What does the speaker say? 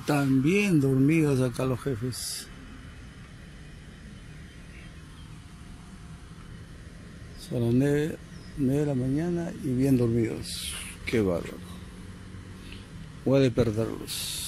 Están bien dormidos acá los jefes. Son las nueve, nueve de la mañana y bien dormidos. Qué bárbaro. Voy a despertarlos.